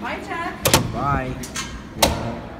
Bye, Jack. Bye.